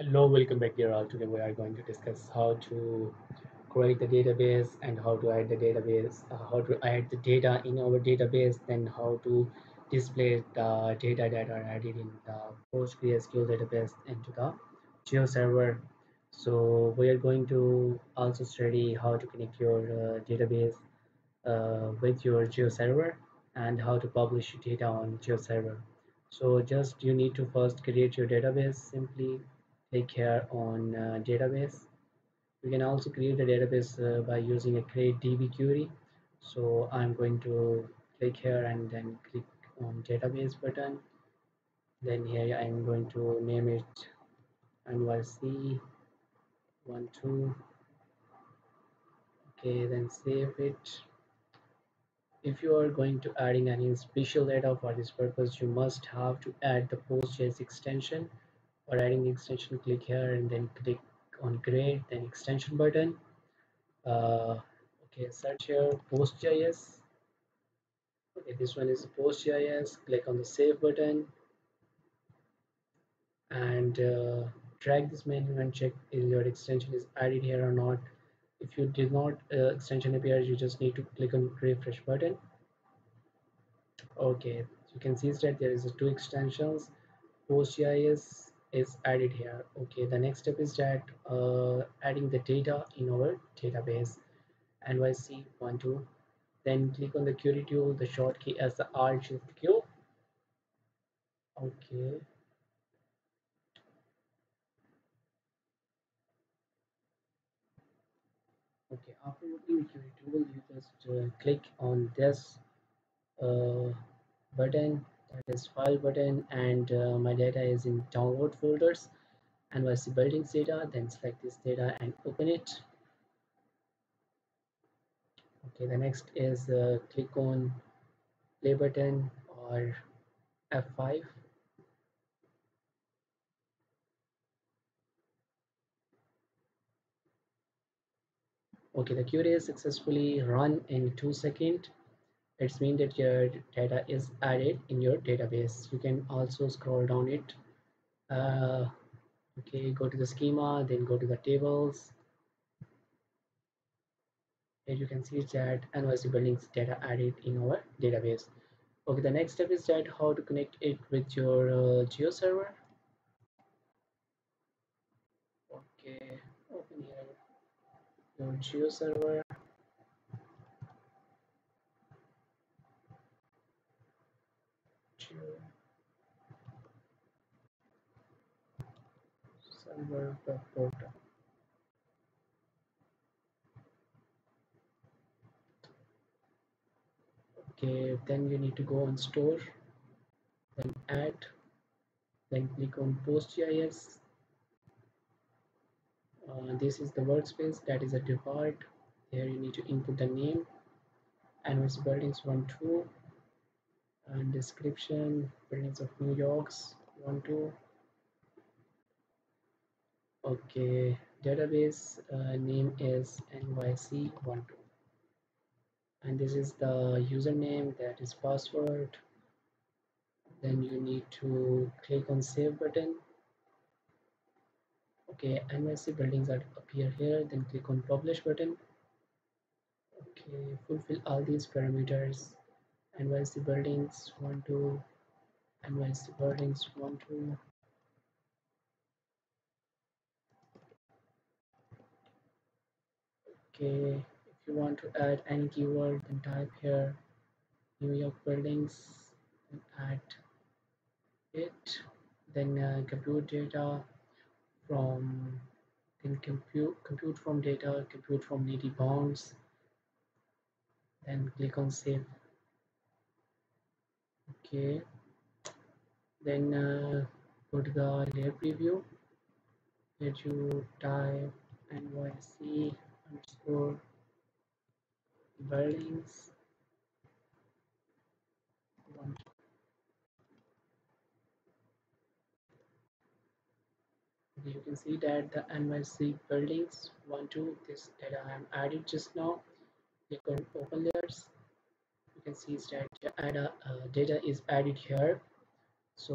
Hello, welcome back dear all. Today we are going to discuss how to create the database and how to add the database, uh, how to add the data in our database, then how to display the data that are added in the PostgreSQL database into the Geo server. So we are going to also study how to connect your uh, database uh, with your Geo server and how to publish data on Geo server. So just you need to first create your database. Simply click here on uh, database. You can also create a database uh, by using a create DB query. So I'm going to click here and then click on database button. Then here I'm going to name it NYC12. Okay, then save it if you are going to adding any special data for this purpose you must have to add the postgres extension for adding the extension click here and then click on create then extension button. Uh, okay search here postgis okay this one is postgis click on the save button. And uh, drag this menu and check if your extension is added here or not. If you did not uh, extension appears you just need to click on refresh button. Okay you can see that there is two extensions postgis is added here. Okay the next step is that uh, adding the data in our database nyc12 then click on the query tool the short key as the alt shift q. Okay. Okay after opening the query tool you just uh, click on this uh, button that is file button and uh, my data is in download folders. And once the buildings data then select this data and open it. Okay the next is uh, click on play button or F5 okay the query is successfully run in two seconds it's mean that your data is added in your database. You can also scroll down it. Uh, okay go to the schema then go to the tables. Here you can see that NYC buildings data added in our database. Okay the next step is that how to connect it with your uh, geo server. Okay open here your geo server geo server portal okay then you need to go on store then add then click on postgis uh, this is the workspace that is a default. Here you need to input the name and it's buildings one two and description buildings of new york's one two okay database uh, name is nyc12 and this is the username that is password. Then you need to click on save button. Okay nyc buildings are appear here then click on publish button. Okay fulfill all these parameters. Nyc buildings one two. Nyc buildings one two okay if you want to add any keyword then type here new york buildings and add it. Then uh, compute data from can compute compute from data compute from native bounds then click on save. Okay. Then uh, go to the layer preview here you type nyc underscore buildings one. You can see that the NYC buildings one two this data I am added just now click on open layers you can see that data, uh, data is added here